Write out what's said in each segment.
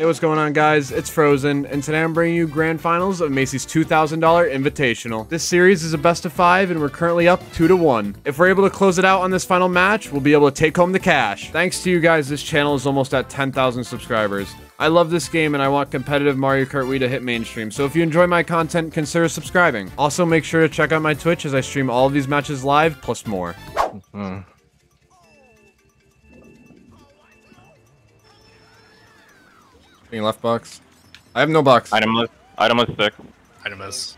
Hey, what's going on, guys? It's Frozen, and today I'm bringing you grand finals of Macy's $2,000 Invitational. This series is a best of five, and we're currently up two to one. If we're able to close it out on this final match, we'll be able to take home the cash. Thanks to you guys, this channel is almost at 10,000 subscribers. I love this game and I want competitive Mario Kart Wii to hit mainstream, so if you enjoy my content, consider subscribing. Also, make sure to check out my Twitch as I stream all of these matches live, plus more. Mm. Being left box. I have no box. Itemless. Itemless stick. Itemless.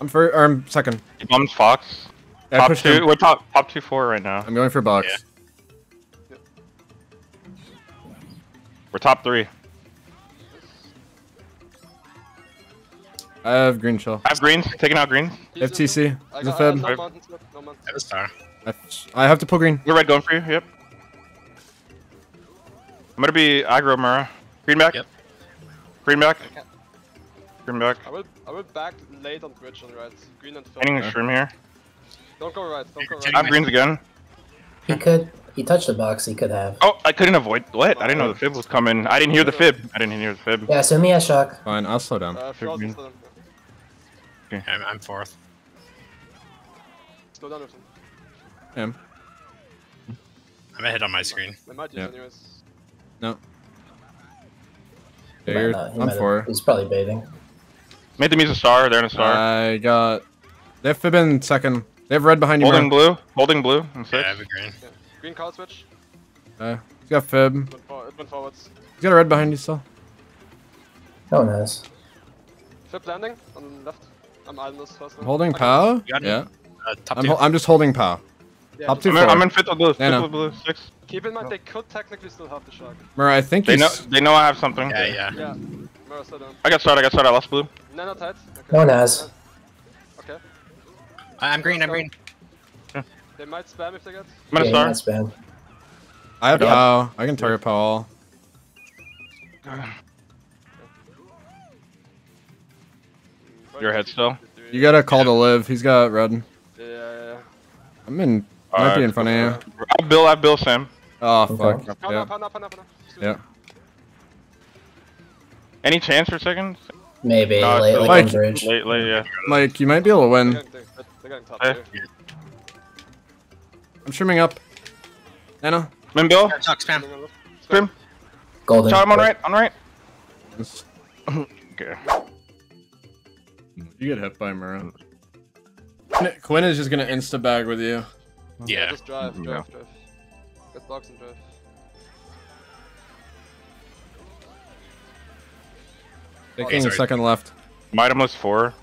I'm for or I'm second. He bums Fox. Yeah, I top pushed two. him. We're top top two four right now. I'm going for box. Yeah. We're top three. I have green shell. I have greens. Taking out greens. FTC. I Is a got, I fib. no Right. mountains, no, no mountains. That was star. I, I have to pull green. We're red going for you. Yep. I'm gonna be aggro Mura. Green back. Yep. Green back. Green back. I will, I will back late on bridge on right. Green and Phil. Painting the shroom here. Don't go right, don't go Take I right. have greens again. He could. He touched the box. He could have. Oh, I couldn't avoid. What? I didn't know the fib was coming. I didn't hear the fib. I didn't hear the fib. Yeah, so me has shock. Fine, I'll slow down. Uh, slow down. I'm, I'm fourth. Slow down with him. Him. I'm ahead on my screen. They might use Yeah. anyways. No. He Yeah, might you're, not. I'm might have- He's probably baiting. Made them use a star. They're in a star. I got. They have fib in second. They have red behind you. Holding Bro. blue. Holding blue. And Yeah, six. I have a green. Yeah. Green card switch. Uh, he's got fib. It went, for, it went forwards. He's got a red behind you still. No one has. Flip landing on the left. I'm Almus first. I'm holding pow. You got it. Yeah. Uh, top I'm, ho I'm just holding pow. Yeah, Top just two I'm in. I'm in fifth with blue. Fifth Yeah, no. with blue. Six. Keep in mind they could technically still have the shark. Mur, I think They know. They know I have something. yeah, yeah. Yeah. Mura, slow down. I got started. I got started. I lost blue. Nano tight. Okay. No one has. Okay. I- I'm green. I'm green. They might spam if they get. I'm gonna yeah, start. might spam. I have Yeah. pow. I can target pow. Your head still? You gotta call to live. He's got red. Yeah, yeah, yeah. I'm in. Might be in front of you. I have Bill. I have Bill. Sam. Oh Okay. fuck. Pound Yeah. up, pound up, pound up, pound up. Yeah. Any chance for seconds? Maybe No, late, it's like like- on bridge. Late, late, yeah. Mike, you might be able to win. getting, they're, they're getting top Hey. I'm trimming up. Nano. Min Bill. Talk spam. Swing. Trim. Golden. Shot him on right. On right. Yes. Okay. You get hit by Mura. Quinn is just gonna insta bag with you. Yeah. Just drive, drive, Yeah. drive. Get box and drive. Taking oh, sorry. second left. Mightimus four.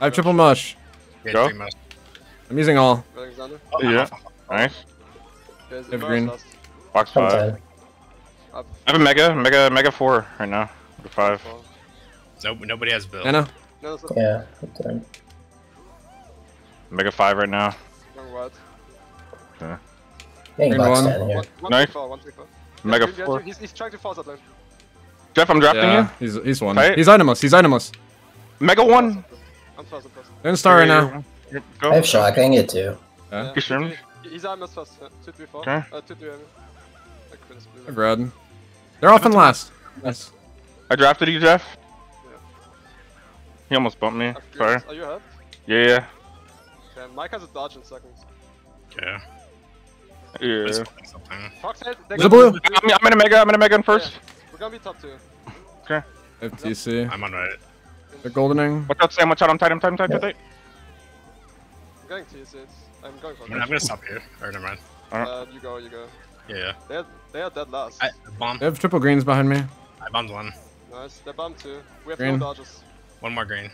I have triple mush. Yeah, Go. three most. I'm using all. Alexander. Oh, Yeah. Nice. There's Have green. last. Box five. I have a mega, mega, mega four right now. Mega five. Four. Nope. Nobody has bill. Nano. No, Yeah. sometime. Mega five right now. Young white. Getting Green box one. down here. One, one, Nice. three, four, one, three, four. Yeah, Mega green four. He's, he's trying to force that lane. Jeff, I'm drafting Yeah, he's he's one. Tight. He's itemus. He's itemus. you. Mega one. I'm first, I'm first. They're star right now. Here, I Go. have shock. I can get two. Yeah. Yeah, Good stream. two, three. He's almost first. Yeah. Two, three, four. Okay. Uh, two, three, I mean. Like Quinn's blue. I've red. They're off in last. Nice. I drafted you, Jeff. Yeah. He almost bumped me. Sorry. Are you ahead? Yeah, yeah. Okay, Mike has a dodge in seconds. Yeah. Yeah. Just. Fox head. There's blue. I'm, I'm in a mega. I'm in a mega in first. We're gonna be top two. Okay. FTC. I'm on right. They're goldening. Watch out, Sam. Watch out. I'm tight. I'm tight. I'm tight. I'm tight. I'm going to use. I'm going for I'm gonna, I'm gonna stop here. Or never mind. Uh, you go, you go. Yeah. yeah. They're, they are dead last. I bomb. They have triple greens behind me. I bombed one. Nice. They're bummed too. We have Green. no dodges. One more green.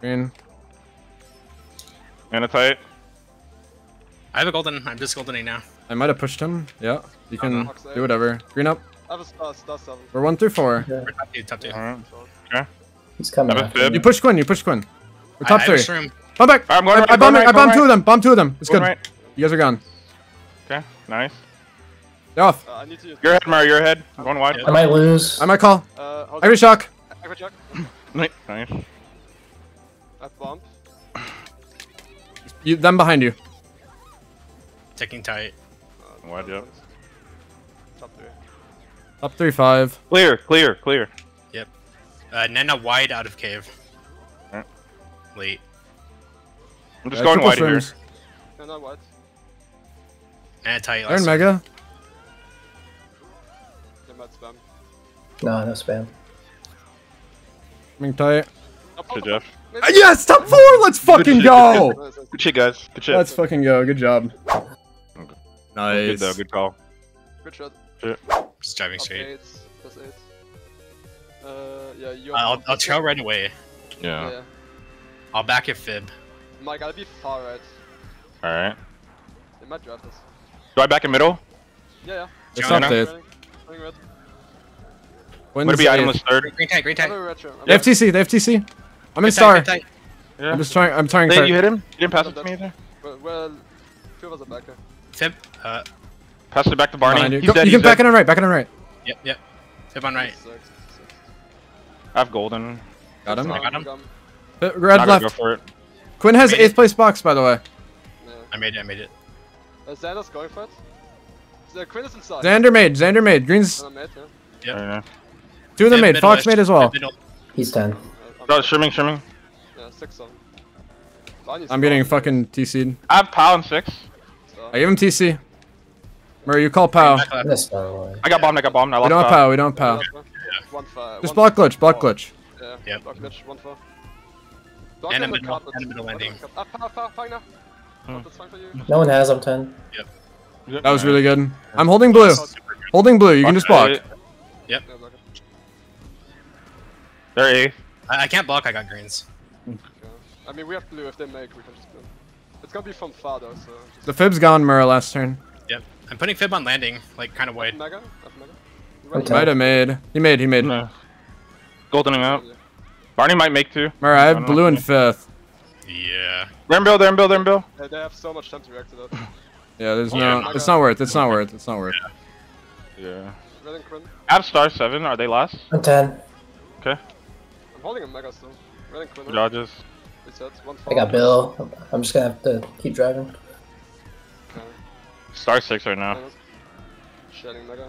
Green. And a tight. I have a golden. I'm just goldening now. I might have pushed him. Yeah. You can Fox do whatever. Green up. I have a star, star seven. We're one through four. Yeah. We're top two. Top two. Alright. So, He's coming. Have a after fib. me. You push Quinn. You push Quinn. We're top I, I three. have a. Bomb back. I'm going I, right, I going bombed, right, I going bombed two right. of them. Bomb two of them. It's Going good. right. You guys are gone. Okay. Nice. They're off. uh, I need to use. Your head, Murray. Your head. I'm going wide. I might lose. I might call. Uh, hold I on. shock. I got Jack. Nice. Nice. I have bomb. You, them behind you. Ticking tight. Uh, Wide, top yep. Top three. Up three five. Clear, clear, clear. Yep. Uh, Nana wide out of cave. Alright. Late. I'm just Uh, going triple wide here. swims. Yeah, not white. Nana tight. They're in last mega. They might spam. No, no spam. Coming tight. Good job. maybe- Uh, Yes, top four. Let's fucking shit, go. Nice, nice. Good shit, guys. Good shit. Let's fucking go. Good job. Good Nice. though. Good call. Good shot. Just driving Up straight. eight. Plus eight. Uh, yeah, you're. I'll, I'll trail right away. Yeah. Yeah. I'll back it fib. Mike, I'll be far right. All right. They might draft us. Do I back in middle? Yeah, yeah. It's Jonah. up there. Running, running red. I'm gonna be itemless third. Green tank, green I have tight. a retro. I'm They have TC. They have TC. I'm in star. green. Yeah. I'm just trying. I'm trying. Hey, cart. you hit him? You didn't pass it to me either? Well, well, two of us are back there. Fib. Uh, Pass it back to Barney. You. He's Go- dead, you he's can back dead. it on right. Back it on right. yep, yep. Fib on right. Six, six. I have golden. Got him. I got him. Gum. Uh, Red left. Go for it. Quinn has Made it. eighth place box, by the way. Yeah. I made it, I made it. Uh, Xander's going for it. The Quinn is inside. Xander made. Xander made. Green's And yeah. Yep. I don't know. two of them Fib made. Fox made as well. He's 10. I'm mid. streaming, streaming. Yeah, six on. Barney's I'm getting fucking TC'd. I have Pal and six. So, I give him TC. Murray, you call Pow. Back. I'm gonna star away. I got bombed. I got bombed. I We don't have Pal. Pow. We don't have Pow. One fire. Just block glitch. Block four. glitch. Yeah, Yep. block glitch, one four. Block And a middle- carpet. and a middle Block on the landing. carpet. Power, power, fine now. Hmm. That's fine for you. No one has, I'm 10. That was really good. I'm holding blue. Holding blue. You can just block. Yeah, block it. They're eighth. I, I can't block, I got greens. Okay. I mean, we have blue. If they make, we can just blue. It's gonna be from far though, so. Just The fib's gone, Murray, last turn. Yep. I'm putting fib on landing, like kind of wide. Mega? Up mega? You I'm ready? ten. Might have made. He made. He made. No. Goldening out. Yeah. Barney might make two. Murray, I I have don't blue know. in fifth. Yeah. They're in Bill. They're in They're in Bill. They, they have so much time to react to that. Yeah, there's Yeah, no. It's not worth. It's not worth. It's not worth. Yeah. Red and Quinn. I have star seven. Are they last? I'm 10. Okay. I'm holding a mega still. Red and Quinn. Dodges. I got Bill. I'm just gonna have to keep driving. Okay. Star six right now. Minus. Shedding mega.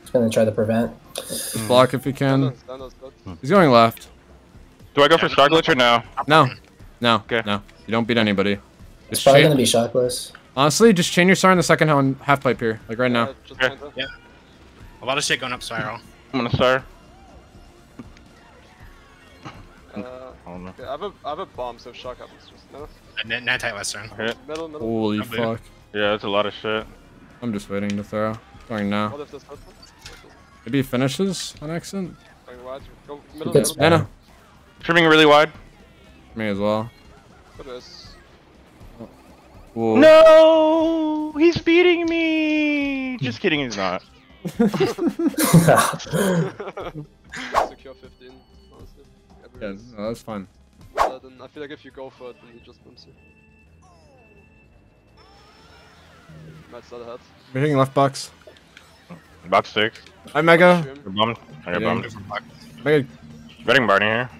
Just gonna try to prevent. Just block if you can. Standard, standard's good. Hmm. He's going left. Do I go for star glitch or no? No. No. Okay. No. You don't beat anybody. It's Just probably gonna be shockless. honestly, just chain your star in the second hand half pipe here, like right now. Yeah, Okay. Yeah. A lot of shit going up spiral. I'm gonna star. Uh, I don't know. okay, I have a, I have a bomb, so shock happens, just no. Net, net tight last turn. Hit. Middle, middle. Holy I'm blue. fuck. Yeah, that's a lot of shit. I'm just waiting to throw. Going now. What this? Maybe he finishes on accident. Going wide. Go middle, gets middle. Nana. Trimming really wide. Me as well. What is? Ooh. No, he's beating me. Just kidding, he's not. Secure 15, honestly. Yeah, no, that's fine. better than- I feel like if you go for it, then he just bumps you. Might start ahead. We're hitting left box. About six. Hi, Mega. You're bummed. I got Yeah. bummed. Mega. Betting Barney here.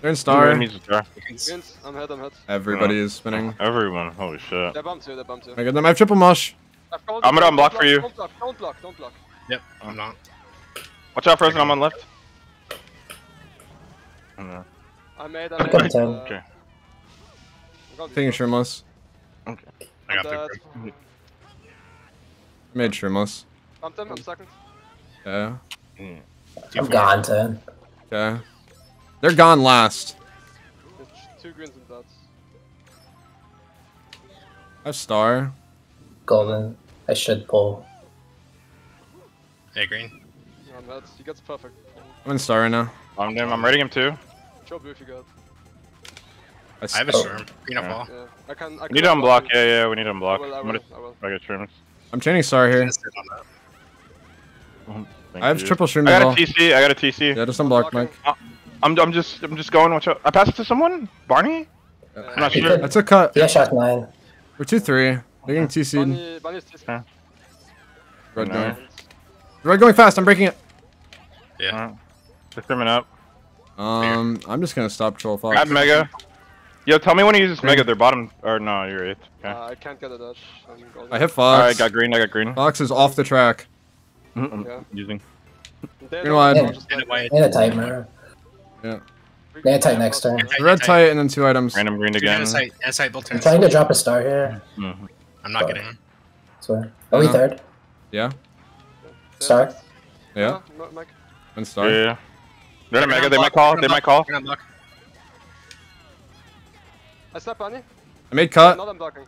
They're in star. Needs a star. I'm head, I'm head. Everybody is spinning. Everyone. Holy shit. They're bumped too, they're bumped too. Mega them. I have triple mush. I've called I'm gonna don't unblock for you. Don't block, don't block, don't block. Yep, I'm not. Watch out, Frozen. I'm on left. No. I made, I I made. got uh, ten. Okay. I'm gonna be Taking close. shrimless. I got Dead. the Made shrimless. Bumped him, I'm second. Yeah. I'm gone 10. Okay. They're gone last. There's two greens and dots. I have star. Golden. I should pull. Hey, green. Yeah, I'm. He gets perfect. I'm in star right now. I'm him. I'm rating him too. Show blue if you got. I, s- I have a Oh. storm. Green up Yeah. Yeah, I can. I We can need to unblock. Yeah, yeah, we need to I unblock. will, I I'm will, gonna I will. I get trims. I'm chaining star here. Gonna sit on that. Oh, thank I have you. triple shroom I as got well. a TC. I got a TC. Yeah, just unblock, Blocking. Mike. Uh, I'm, I'm just, I'm just going. Watch out. I passed it to someone. Barney. Yeah. I'm not uh, sure. could- That's a cut. Yeah, shock 9. We're 2 3. They're getting TC'd. Bunny, Bunny's TC. Huh. Red No. going. Red going fast. I'm breaking it. Yeah. Alright. They're coming up. Um, I'm just gonna stop troll fox. Grab Mega. Yo, tell me when he uses Mega. They're bottom. Or no, you're eighth. Okay. Uh, I can't get a dash. I'm golden. I hit Fox. Alright, got green. I got green. Fox is off the track. I'm Yeah. using. They Green don't- wide. just And like- white. Nana tight, Mara. Yeah. Nana tight next turn. Red tight. tight and then two items. Random green again. Nana tight. Nana tight, both I'm trying to drop a star here. Mhm. I'm not getting him. Swear. Are we third? Yeah. They're Star? next. Yeah. No, Mike. And Yeah, star. yeah. They're in They're Mega. They might call. they're They gonna might call. block, they're gonna block. I snap Bunny. I made cut. Not I'm blocking.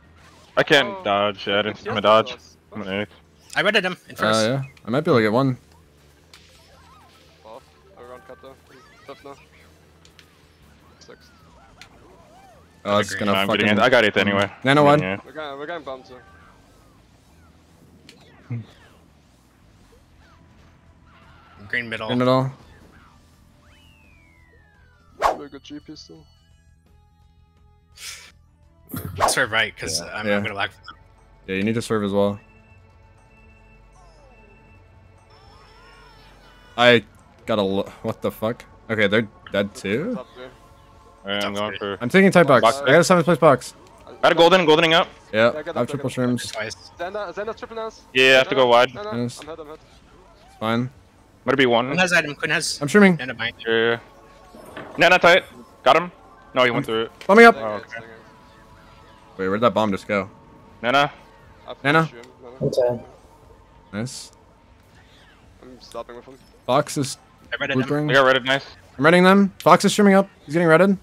I can't Oh. dodge. Yeah, I didn't. Yes, I'm a yes, dodge. I'm an eighth. I redded him in Uh, first. yeah. I might be able to get one. Off. I run cut though. Fifth now. Sixth. Oh, it's gonna I'm getting fucking. I got it anyway. Nano one. getting eighth. We're getting, we're getting bumped too. Green middle. In middle. Very good GP still. Swerve right, because I'm, Yeah. I'm gonna lag. Yeah, you need to serve as well. I got a. What the fuck? Okay, they're dead too. Top three. Alright, I'm going for. I'm taking tight box. Box. I got a seventh place box. Got a golden. Goldening up. Yeah, I got I have it, I triple got it. shrooms. Twice. Xander, Xander triple nans. Yeah, I have to go wide. No, no, Yes. I'm hit, I'm hit. It's fine. Better be Quinn one. has item. Quinn has. I'm streaming. Nana bind. Yeah. Nana tight. Got him. No, he went through it. Bumming up. Oh, okay. Wait, where'd that bomb just go? Nana. I Nana? push him, I'm ten. Nice. I'm stopping with him. Fox is I redded him. I got redded. Nice. I'm reading them. Fox is streaming up. He's getting redded.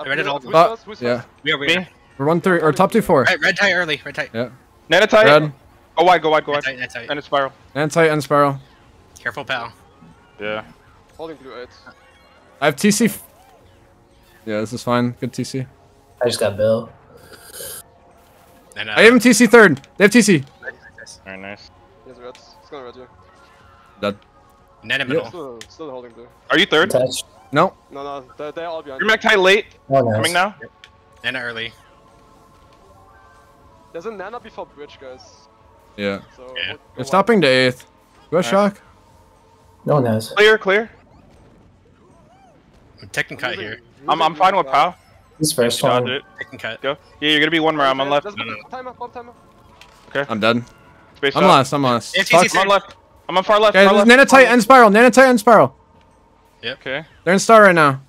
Yep. Up I redded here, all. who's Uh, yeah. first? We are we are. We're one three or top two four. Right, red tie early. Red tie. Yeah. Nana tight. Red. Go wide. Go wide. Go wide. tie. Red. And a spiral. And tight and spiral. Careful, pal. Yeah. Holding blue 8. I have TC. f- Yeah, this is fine. Good TC. I just got Bill. And, uh, I have him TC third. They have TC. Very nice. He has red. He's gonna red you. That. Nana middle. Still, still holding blue. Are you third? Touch. No. No, no, they're, they're all behind. You're Mac tight late. Oh, nice. Coming now. Nana early. There's a Nana before bridge, guys. Yeah. So Yeah. hold- go They're wide. stopping to eighth. Go Alright. shock. No one has. Clear. Clear. I'm taking cut Using- here. I'm. I'm fine with now. Pow. This first one. it. Taking cut. Go. Yeah, you're gonna be one more. I'm on left. There's No, no, a timer, bomb timer. I'm dead. Space I'm out. last. I'm last. If Fox- I'm on left. I'm on far left. Okay, far left. Nana tight and spiral. Nana tight and spiral. Okay. They're in star right now.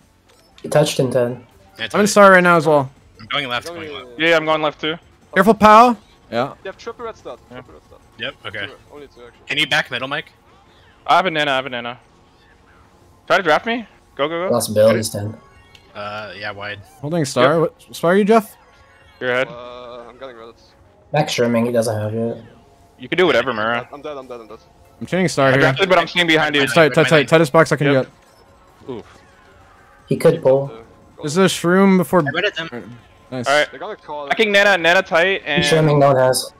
He touched in ten. Nana I'm in star right now as well. I'm going left. Going, Going left. Yeah, I'm going left too. Careful, pal. Yeah. You have triple red start. Triple red start. Yep. Okay. Two, only two actually. Can you back middle, Mike? I have a Nana. I have a Nana. Try to draft me. Go go go. Lost Bill. He's ten. Uh, yeah, wide. Holding star. What star are you, Jeff? You're ahead. Uh, I'm getting red. Max Shrimming. He doesn't have it. You can do whatever, Mara. I'm dead, I'm dead, I'm dead. I'm chaining star I here. drafted, but I'm staying behind you. Tight, tight, tight. Tightest box I can Yep. get. Oof. He could pull. Go. This is a shroom before. I redded them. Nice. All right. They're gonna call. Backing Nana. Nana tight He's Shrimming. and. No one has.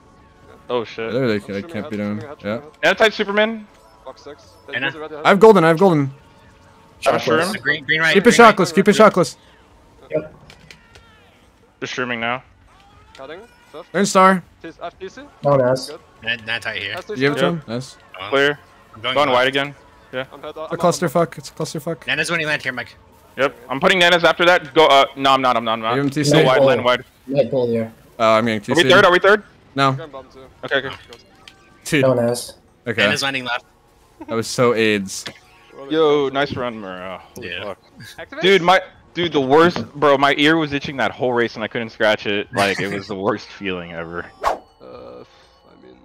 Oh shit. There they, I'm can't ahead, beat him. Yeah. shooting ahead. Nana tight Superman. Box 6. They Anna? use the red ahead. I have golden. I have golden. I have Shockless. shroom. Green, green right. Keep it green right. shockless. Keep it shockless. Just streaming now. Cutting. Fifth. They're in star. Tis- I have TC. No one has. Good. Nana, Nana tight here. Has You have it to Yep. him. Nice. Clear. I'm going, Going wide again. I'm head. I'm A clusterfuck. It's a clusterfuck. Nana's when you land here, Mike. Yep. I'm putting Nanas after that. Go. Uh. No, I'm not. I'm not. I'm not. Give him TC. Go wide. Land wide. He might pull here. Uh, I'm getting Are we third? Are we third? No. I'm going bomb too. Okay. Okay. Dude. No one has. Okay. Nana's landing left. That was so AIDS. Yo, nice run, Mara. Holy Yeah. fuck. Dude, my dude, the worst, bro. My ear was itching that whole race, and I couldn't scratch it. Like it was the worst feeling ever. Uh, I mean,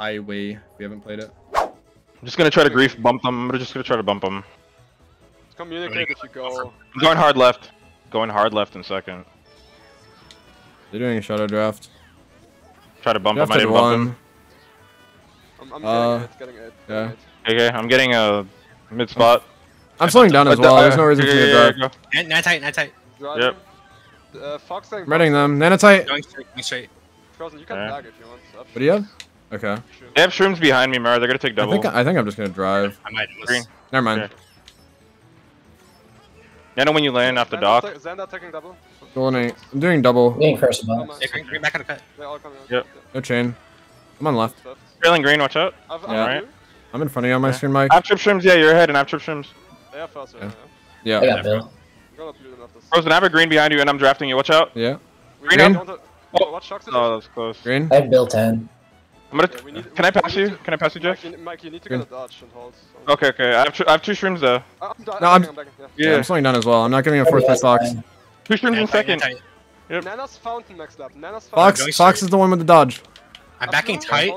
Highway. We haven't played it. I'm just gonna try to grief bump them. I'm just gonna try to bump them. communicate if you go. I'm going hard left. Going hard left in second. They're doing a shadow draft. Try to bump him. I Drafted didn't bump him. one. I'm, I'm Uh, getting it, getting it. yeah. Getting. Okay, I'm getting a mid spot. I'm slowing down as well. There's no reason for me to drive. go. Nana, Nana tight. Nana tight. Driving. Yep. Uh, Fox I'm reading them. Nana tight. Going straight. Going straight. Frozen, you can Yeah. lag if you want. What do you have? Okay. They have shrooms behind me, Mara. They're gonna take I double. think I think I'm just gonna drive. I might. Green. Never mind. Okay. You know when you land off the Xander dock. ta- Xander taking double. Golden eight. I'm doing double. I'm getting first Come box. on. Yeah, green, green back on the cut. They're all coming. Yep. No chain. I'm on left. Trailing green, watch out. I've, Yeah. I've blue. I'm in front of you on my Okay. screen, Mike. I have trip shrooms. Yeah, you're ahead, and I have trip shrooms. They have first right Yeah. now. I Yeah. got Bill. gonna blue them after this. Frozen, I have a green behind you, and I'm drafting you. Watch out. Yeah. We Green need up. to- Oh, what shocks it? Oh, that was close. Green. I have Bill 10. I'm gonna. Yeah, we need- Can I we- pass we you? need to- Can I pass you, Jeff? Mike, you, Mike, you need to Green. get a dodge and hold. So. Okay, okay. I have two, I have two streams though. Uh, I'm, done. No, I'm, I'm- backing, I'm backing, yeah. Yeah, Yeah. I'm slowing down as well. I'm not giving a fourth place box. Two streams Nana in second. Nana tight. Yep. Nana's fountain next lap. Nana's Fox. fountain. going Fox is the one with the dodge. I'm backing tight.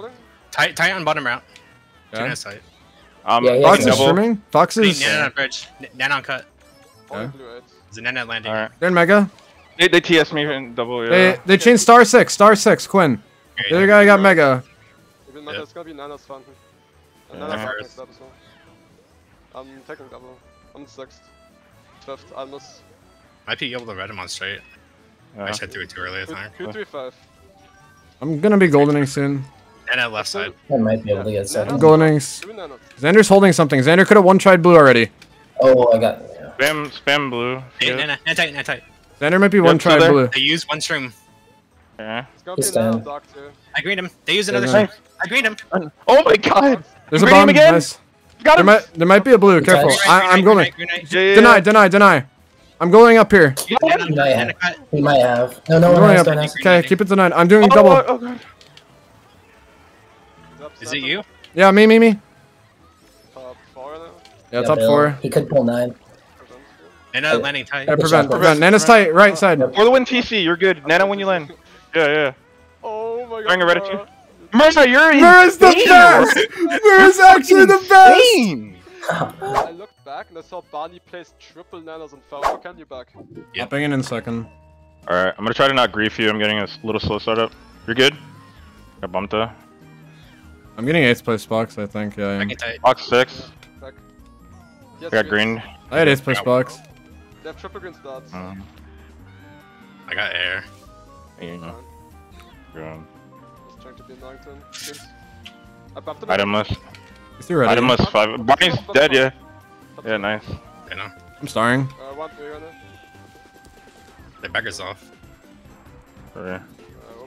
Tight, tight on bottom route. Two Okay. Nana's tight. Um, Yeah, yeah, Fox is double. streaming. Fox is. Nana on bridge. N- Nana on cut. Holding Okay. blue eight. There's a Nana landing. All right. They're in Mega. They, they TS me in double. Yeah. They they changed star six. Star six. Quinn. Great. The other guy got Mega. Even Yeah. it's gonna be Nana's fountain. And Yeah. Nana's fountain First. next lap as well. I'm taking double. I'm sixth. Fifth. I miss. Might be able to red him on straight. I Yeah. just hit through it too early, I think. Q three five. I'm gonna be goldening soon. Nana left side. I might be able to get I'm goldening. s- Two Nanas. Xander's holding something. Xander could have one tried blue already. Oh, I got. Yeah. Spam, spam blue. Hey, Yeah. Nana, Nana tight, Nana tight. Xander might be one still tried blue. They used one stream. Yeah. It's gonna be He's a down. dog too. I greened him. They use another Nice. stream. I greened him. Oh my god! There's a Green him bomb. again? Nice. Got There him! might there might be a blue. Careful. Green I, I'm Green going. light, green light, Yeah, yeah, Deny. Deny. Deny. I'm going up here. Nana, He might have. He might have. No, no I'm one going has up. Okay, keep it to nine. I'm doing Oh, double. oh, god. Is it you? Yeah, me, me, me. Top four now. Yeah, Yeah, top Bill. four. He could pull nine. Present. Nana landing tight. Yeah, prevent, prevent. Nana's tight, right side. For the win TC, you're good. Nana when you land. Yeah, yeah. Oh my god. Bring it right at you. Mara. You're Mura's the insane. best! Mura's actually the best! I looked back and I saw Barney place triple nanas on foul. Can you back? Yep. Hopping in in second. Alright, I'm gonna try to not grief you. I'm getting a little slow startup. You're good? Got bumped up. I'm getting eighth place box, I think. Yeah, I am. Backing tight. Box 6. Back. I got green. I had eighth place box. They have triple green starts. Um, I got air. you know. Good. Just trying to be annoying to him. I bumped him. Itemless. You still ready? Itemless 5. Barney's dead, yeah. Yeah, nice. You know, I'm starring. Uh, one three right now. the beggars off. Okay. Uh,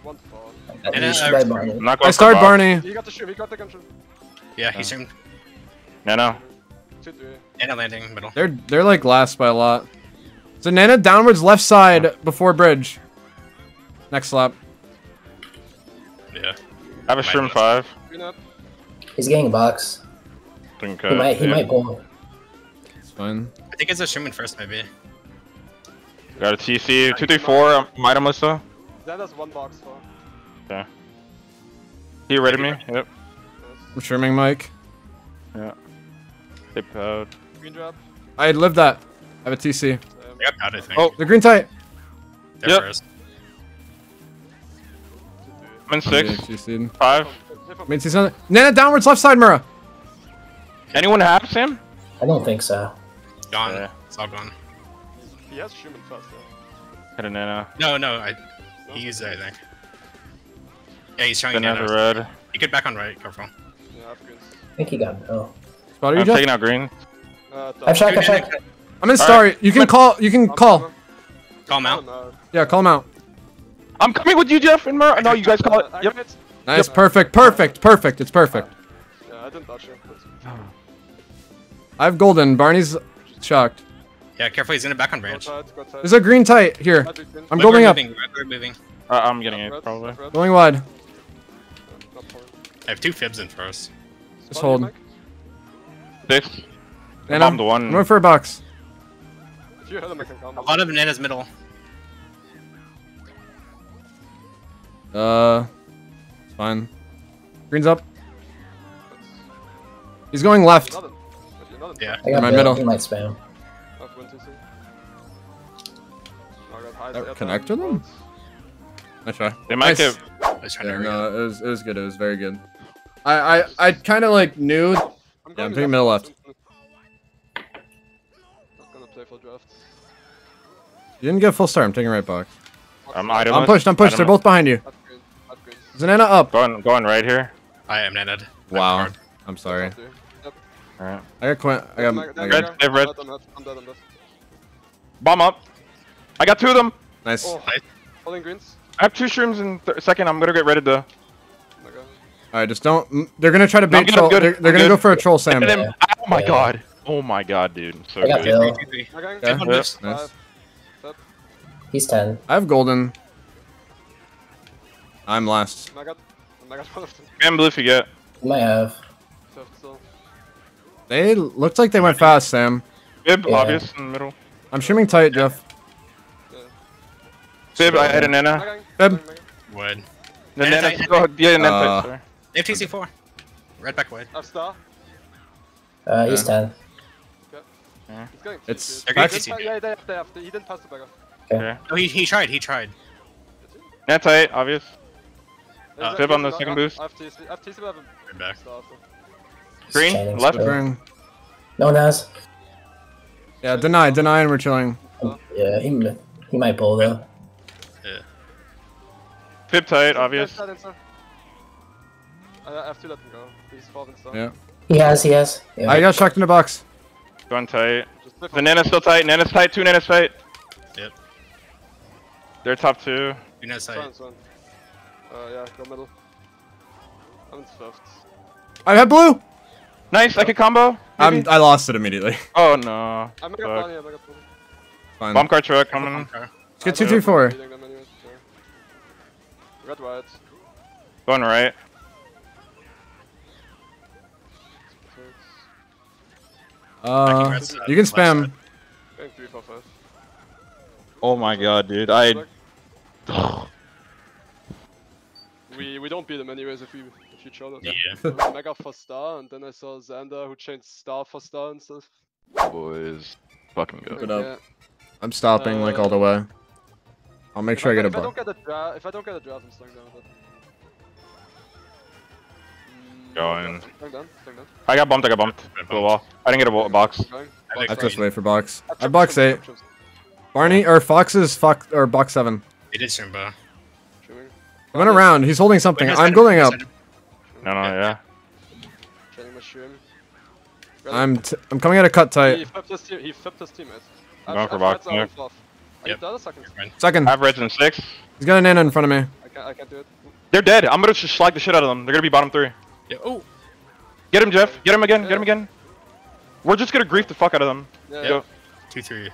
one four. At And, uh, Barney. I'm not I going started for box. Barney. He got the shoot. He got the control. Yeah, he streamed. No, no. Two three. Nana landing middle. They're they're like last by a lot. So Nana downwards left side before bridge. Next slap. Yeah. I have a shroom 5. He's getting a box. Think, He uh, might. He yeah. might pull. It's fine. I think it's a streaming first, maybe. Got a TC. 2, 3, 4. I'm itemless though. Then there's one box for. Okay. He ready me? Yep. Yes. I'm streaming Mike. Yeah. They powered. Green drop. I lived that. I have a TC. Um, I got out, I think. Oh. The green tight. They're Yep. first. I'm in I'm getting 6. TC'd. 5. Hit from- Mid TC. Nana downwards left side Mura. Anyone have Sam? I don't think so. Gone. Yeah. It's all gone. He has human first. though. Hit a nana. No, no, I. He used it, I think. Yeah, he's trying to get a Nana. red. He get back on right, careful. Yeah, I have greens. I think he got Bill. Spot are you I'm Jeff? taking out green. Uh, I've shot, I've shot. I'm in All star. right. You can call. You can call. Call him out. out. Yeah, call him out. I'm coming with you, Jeff and Mur. No, you guys call it. I Yep. got it. Nice. Perfect. Perfect. Perfect. It's perfect. Yeah, I didn't dodge you. I have golden. Barney's shocked. Yeah, careful, he's gonna back on Go branch. tight, go tight. There's a green tight here. I'm Red going up. Moving, moving. Uh, I'm getting Red, it red, probably. red. Going wide. I have two fibs in first. Just Spot hold. you, Mike? Six. And bombed I'm, the one. I'm going for a box. If you hit him, I can come. A lot of bananas middle. Uh, it's fine. Green's up. He's going left. Not in. If you're not in. Yeah. I got My middle. He might spam. I've win TC. I got high That air connect time, to them? boats. Nice try. They might Nice. get. I was trying Yeah, to no, it was it was good. It was very good. I I I kind of like knew. I'm Yeah, I'm going taking middle left. Not gonna play for. You didn't get a full start. I'm taking right box. I'm Item. item. I'm pushed. I'm pushed. They're both behind you. I've green. I've green. Zanana up. Going, going right here. I am Nanad. Wow. I'm sorry. Yep. Alright. I got Quint. I got. I there got Red, go. red, red. I'm dead, I'm dead, I'm dead, Bomb up. I got two of them. nice. Oh, Nice. holding greens. I have two shrooms in th- second. I'm gonna get ready to. Oh. All right, just don't. They're gonna try to I'm bait good, troll. They're, they're gonna good. go for a troll Sam. Yeah. Oh my Yeah. god. Oh my god, dude. So I got good. Bill. Am I going? Okay. One Yep. Nice. He's 10. I have golden. I'm last. I got, I got one of them. And blue if you get. He have. They looked like they went fast, Sam. Fib, Yeah. obvious in the middle. I'm streaming tight, Jeff. Fib, I had a Nana. Megang, Fib. Megang, Megang. Wood. The Nana Nana. tight, Oh, yeah, Nana. Uh, tight, sorry. They have TC4. Red back wide. I have star. Uh, he's 10. He's going It's shoot. They're going Back- didn't pa- Yeah, they have, they. He didn't pass the bagger. Okay. Oh, he, he tried. He tried. Nana tight, obvious. There's Uh, a- Fib on the there's a- second I- boost. I have TC, I have TC, but I have a Red back. Green, Chaining left. still. Bring- No one has. Yeah, deny, deny, and we're chilling. Yeah, he, m- he might pull though. Fib tight, obvious. Yes, that inside. I I have to let him go. He's falling star. Yeah. He has, he has. Yeah. I got shocked in the box. Going tight. The him. Nana's still tight. Nana's tight. Two Nana's tight. Yep. They're top two. You know side. Swan, swan. Uh, yeah, go middle. I'm in fifth. I have blue. Nice, I could combo. I'm. I lost it immediately. Oh no. I'm gonna Fuck. get Bonnie, I'm gonna get Bonnie. Fine. Bomb car truck coming. Okay. Let's get two, three, four. Beating them anyways, so. Red, white. Going right. Uh, Red you can spam. side. Going three, four, five. Oh my god, dude. I. We we don't beat them anyways if we if you show that. Yeah. Mega for star, and then I saw Xander who changed star for star and stuff. Boys. Fucking Good good. up. Yeah. I'm stopping like all the way. I'll make sure I get a If I don't get a draft, if I don't get a draft, I'm slowing down. With that. Mm, Going. Slowing down, slowing down. I got bumped, I got bumped. To the wall. I didn't get a wa- box. Going. I think Let's just wait for box. Uh, I trip, box trip, eight. trip, trip. Barney or Fox is Fox or box seven. It is did Simba. Trimming. I went around. He's holding something. I'm going up. No, no, yeah. Training mushroom. Ready? I'm t I'm coming at a cut He tight. flipped his team. He flipped his teammate. Going I've- for I've box, tried to yeah. hold off. I Yep. get second. Second. I have reds in six. He's got an nana in front of me. I can't. I can't do it. They're dead. I'm gonna just slag the shit out of them. They're gonna be bottom three. Yeah. Oh. Get him, Jeff. Get him again. Get him again. We're just gonna grief the fuck out of them. Yeah. Yep. Two three.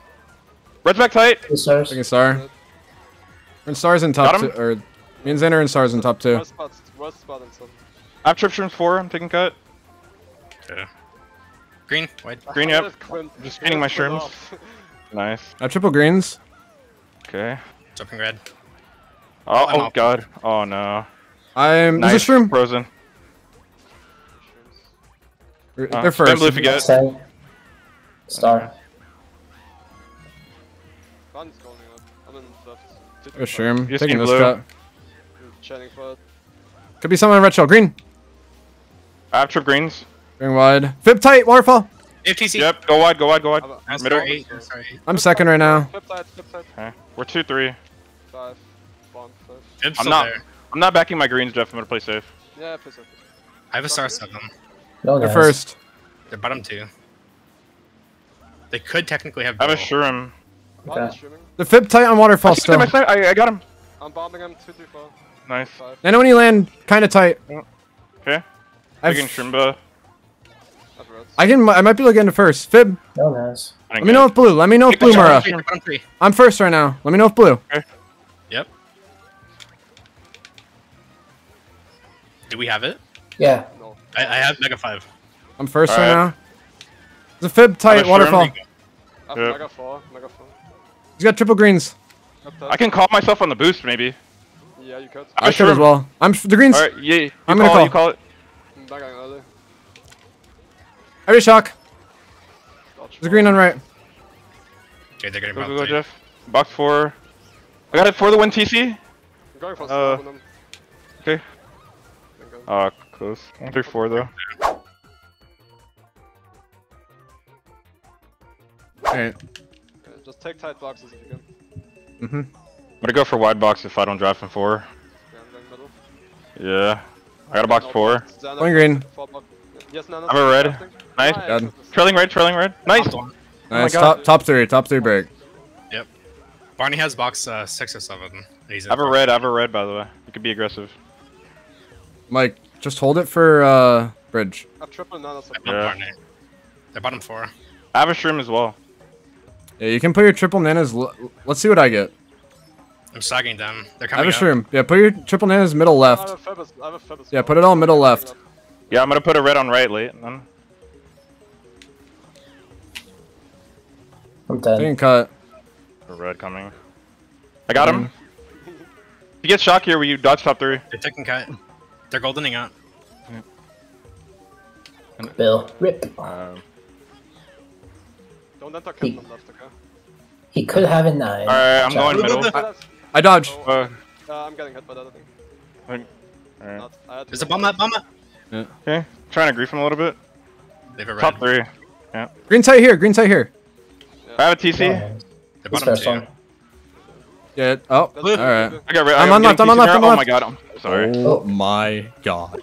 Red's back tight. Two stars. Second star. Good. Stars in top Got two. Or me and Xander are in stars in top two. Worst spot. Worst spot in some. I have trip streams four. I'm taking cut. Okay. Green. White. Green, I yep. let Quinn- Just feeding my Quinn shrooms. Nice. I have triple greens. Okay. Jumping red. Oh, I'm oh god. Oh no. I'm. Nice. There's a shroom. Frozen. They're Uh, they're first. blue if you get- Box 10. Star. Run's going up. I'm in fifth. Two, two, There's five. shroom. Taking see this blue? cut. I'm Chanting for it. Could be someone in red shell. Green. I have trip greens. Green wide. Fib tight. Waterfall. FTC. Yep. Go wide. Go wide. Go wide. I'm, I'm Middle. sorry. I'm sorry. I'm second right now. Flip side. Flip side. Okay. We're two three. Five. Bomb. Five. I'm I'm not. there. I'm not backing my greens, Jeff. I'm gonna play safe. Yeah, please. please. I have a star seven. No one They're has. first. They're bottom two. They could technically have. I have a double. shroom. Bomb Okay. is. The Fib tight on waterfall I, still. I, I got him. I'm bombing him. Two, three, four, Nice. five. I know when you land, kind of tight. Okay. I've, Taking Shrimba. I've reds. I can. I might be looking into first. Fib. No one has. Let me know if blue. Let me know if blue, Mara. Bottom three, bottom three. I'm first right now. Let me know if blue. Okay. Yep. Do we have it? Yeah. No. I, I have Mega 5. I'm first right Alright. now. The Fib tight shroom. waterfall. I have mega four. Mega four. He's got triple greens. I can call myself on the boost, maybe. Yeah, you could. I'm I should as well. I'm the greens. Alright, yeah. You I'm call gonna it, You call it. I'm Mega early. Every shock. Dodge There's a green on right. Okay, they're getting Go, bottom go, go. Jeff. Box four. I got it for the win, TC. I'm going for Uh, them. Okay. Then go. Oh, close. Three, four though. Alright. Okay, just take tight boxes if you can. Mm-hmm. I'm gonna go for wide box if I don't draft in four. Yeah, I'm going middle. Yeah. I got a box four. Xander, Going green. four box- Yes, no, no. I'm a red. Nice. Good. Trailing red, trailing red. Nice. Top. Nice. God. top top three. Top three break. Yep. Barney has box uh, 6 or 7. He's in I have a red, I have a red by the way. You could be aggressive. Mike, just hold it for uh bridge. I have triple nano. so- They're Yeah. bottom They're bottom 4. I have a shroom as well. Yeah, you can put your triple nanas. l- Let's see what I get. I'm sagging them. They're coming. I have coming a up. Yeah, put your triple nanas middle I have left. a feathers. I have a feathers. Yeah, put it all middle left. Yeah, I'm gonna put a red on right late. Then. I'm dead. Taking cut. A red coming. I got him. If you get shock here, will you dodge top three? They're taking cut. They're goldening out. Bill. Rip. Um, Don't enter Ken on left, okay? He could have a nine. Alright, I'm Jack. going middle. Feathers. I dodged. Uh, Uh, I'm getting hit by that, I think. alright. Not, I There's a go bomb left. up, bomb up. Okay, trying to grief him a little bit. They have a red. Top three. Yeah. Green tight here. Green tight here. I have a TC. Yeah. They're bottom two. one. Yeah. Oh. All right. I got red. I'm I- on left, I'm on TC left. I'm Oh my god, I'm sorry. Oh my god.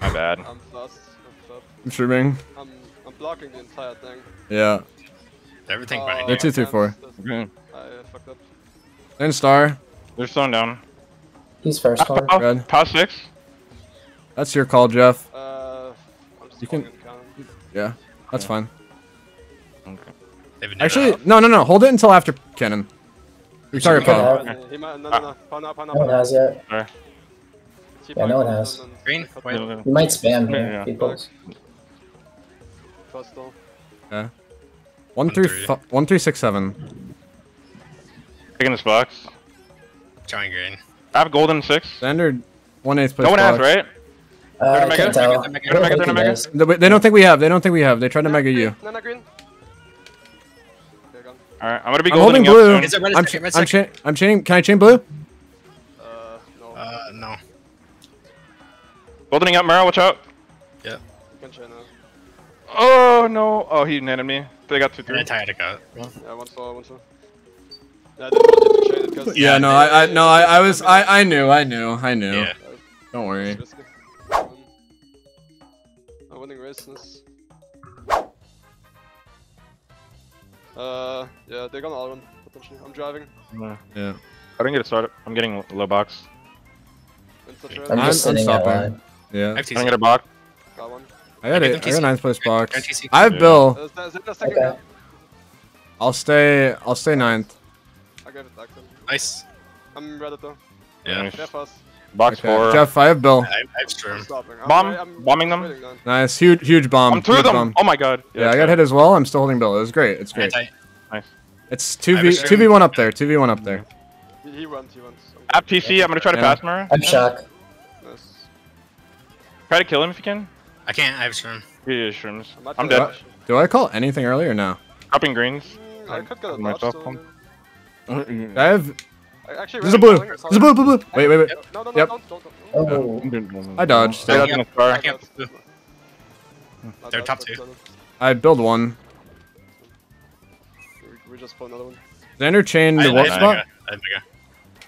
My bad. I'm fast. I'm fast. I'm streaming. I'm, I'm blocking the entire thing. Yeah. Everything behind They're you. two, three, four. Okay. I fucked up. Then star. They're slowing down. He's first one. Oh, uh, uh, Red. Pass six. That's your call, Jeff. Uh, I'm You can- in cannon. Yeah. That's fine. Okay. They have a Actually, no, no, no. Hold it until after cannon. We target Okay. power. Okay. He might, no, no, uh, no. Pound up, pound up. No one has yet. Sorry. Yeah, no going, one has. and then- Green, wait. You might spam here. Yeah. People. First though. One One, three three. fi- one three six seven. Taking this box. Trying green. I have golden six. Standard one eighth place. No one has, right? Uh, Mega? can't tell. Mega, I don't Mega, Mega. They they don't think we have. They don't think we have. They tried to mega you. Nana green. Okay, gone. Alright, I'm gonna be I'm holding goldening up blue. soon. Is it red I'm, second, I'm, second? cha- I'm chaining. Can I chain blue? Uh, no. Uh, no. Goldening up, Mara, watch out. Yeah. Can chain now. Oh no. Oh, he netted me. They got two, And three. I tied. Yeah, one for, one for. Yeah, I didn't want you to chain it because. Yeah, no, I, I, no, I, I was, I, I knew, I knew, I knew. Yeah. Don't worry. It's risky. I'm winning races. Uh, yeah, they're gonna all run, potentially. I'm driving. Yeah. I didn't get it started. I'm getting low box. Insta Okay. trade. I'm I'm- just I'm stopping. Yeah. I'm didn't get a box. Got one. I got I it. get I the got TC. ninth place box. I have Yeah. Bill. Is that, is that the second Okay. I'll stay. I'll stay ninth. I gave it back. Nice. I'm ready though. Yeah. Nice. They're. Box Okay. four. Jeff, I have Bill. I, I have I'm Sturm. stopping. I'm Bomb- I'm bombing them? waiting. Nice, huge, huge bomb. I'm through huge them. bomb. Oh my god. Yeah, I got hit as well. I'm still holding Bill. It was great. It's great. tight. It's two I have two v one up there. Two v one up there. He, he runs, he runs. I have TC. I'm gonna try to Yeah. pass Mara. I'm shocked. Try to kill him if you can. I can't. I have Sturm. Yeah, yeah, shrooms. I might I'm dead. to- Do I call anything earlier? No. Dropping greens. Mm, I could get a Myself, dodge still. I have. I- Actually, There's a blue. There's a blue, blue, blue. Wait, wait, wait. No, no, no, Yep. don't, don't, don't. Oh. I dodged. They got Yeah. in the car. I can't. Not They're top two. I build one. We, we just put another one. Xander chained the have what spot? I have Mega.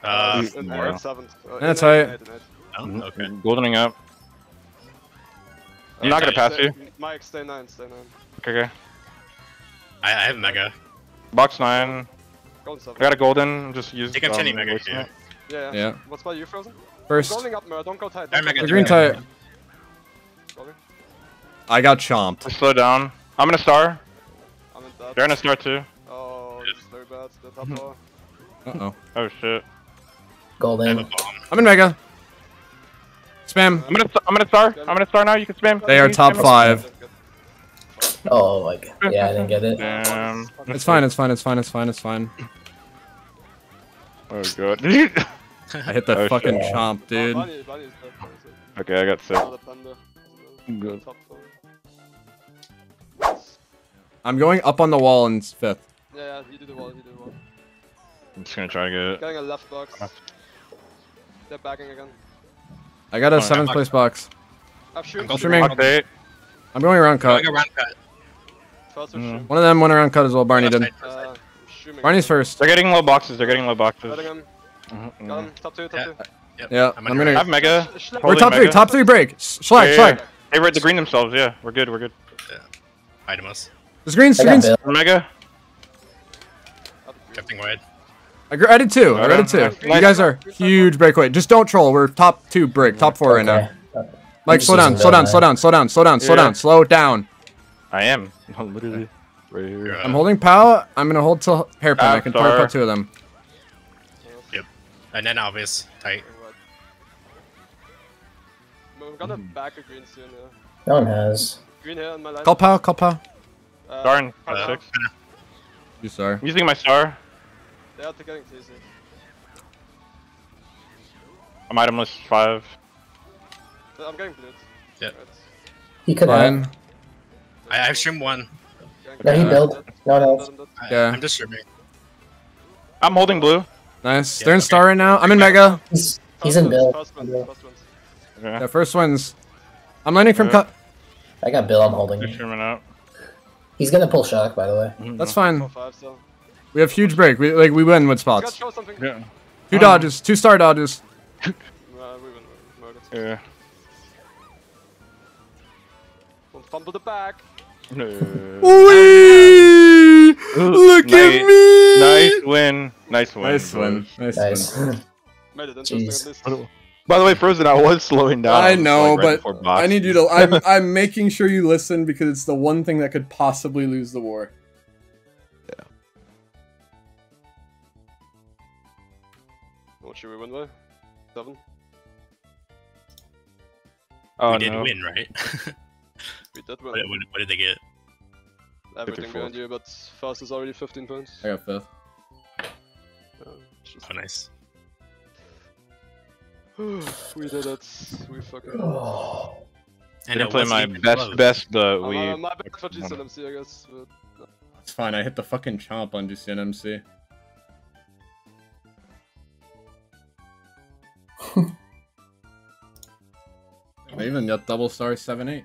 Uh, in, more. in. Uh, That's in eight, how in eight, in eight. oh, okay. Goldening up. I'm not gonna pass Stay- you. Mike, stay nine, stay nine. Okay, okay. I, I have Mega. Box nine. Go on seven. I got a golden. Just use. Think I'm um, sending Mega here. Yeah, yeah. Yeah. What's by you, Frozen? First, Going up, Mura, don't go tight. I'm Don't Mega. go green tight. Going. I got chomped. Just slow down. I'm gonna star. I'm in that. They're gonna star too. Oh, this very bad. The top. Uh oh. Oh shit. I have a Golden. I'm in mega. Spam. I'm gonna. I'm gonna star. I'm gonna star now. You can spam. They are top spam. five. Oh my god. Yeah, I didn't get it. Damn. It's fine. It's fine. It's fine. It's fine. It's fine. Oh god. Did you? I hit the Oh, fucking shit. chomp, dude. Bunny, Bunny is dead. Bunny is dead. okay, I got six. Not a panda. Good. I'm going up on the wall in fifth. Yeah, yeah, you do the wall, you do the wall. I'm just gonna try to get it. Getting a left box. Uh. They're backing again. I got a Oh, seventh place box. I've shoot. I'm going Streaming. I'm going around cut. Going around cut. Mm. One of them went around cut as well. Barney did. side, Uh, side. I'm shooting. Barney's first. They're getting low boxes. They're getting low boxes. Getting him. Mhm, Got mhm. him. Top two, top Yeah. two. Yep. Yeah, I'm I'm gonna- I have mega. Sh- We're Holding top three. Top three break. S- Schlag, Yeah, schlag. yeah. They read the green themselves. Yeah, we're good. We're good. Itemless. There's greens. I There's greens. Mega. Drifting wide. I, gr- I did two. I read it too. You guys are huge breakaway. Just don't troll. We're top two break. Top four right now. Okay. Uh, Like, slow down. Slow down. Slow down. Slow down. Slow down. Slow down. Slow down. I am. Literally. right here. Uh, I'm holding POW. I'm gonna hold till hairpin. I can Avatar. two of them. Yep. And then obvious. Tight. Alright. We're gonna back a green soon, yeah. No one has. Green hair on my line. Call POW. Call POW. Uh, Darn, Call Uh, six. You sorry. I'm using my star. They are getting TC. I'm itemless five. I'm getting blued. Yeah. He could have. I, I have stream one. Getting No, he built. No one else. Dead, dead, I, Yeah. I'm just streaming. I'm holding blue. Nice. Yeah, They're in okay. star right now. I'm in mega. He's he's in ones, Bill. First ones, first ones. Okay. Yeah, first one's. I'm landing from Yeah. cut. I got Bill. I'm holding. Just streaming out. He's gonna pull shock, by the way. Mm-hmm. That's Four, fine. five still. We have huge break. We like we win with spots. show. Yeah. Two dodges. Two star dodges. Uh, we win. Yeah. Don't fumble the back. No. Wee! Look Nice- at me! Nice win. Nice win. Nice win. Nice, Nice. win. Made Jeez. By the way, Frozen, I was slowing down. I know, like, right but before. I need you to. I'm, I'm making sure you listen because it's the one thing that could possibly lose the war. What should we win by? Seven? Oh we did no. win, right? We did win. what, what did they get? Everything 54. behind you, but first is already 15 points. I got fifth. Uh, Oh, nice. we did it. We fucking did it. Oh. And Didn't play my best close. best, but Uh, we. my bad for GCNMC, I guess. But It's fine. I hit the fucking chomp on GCNMC. I even got double star seven eight.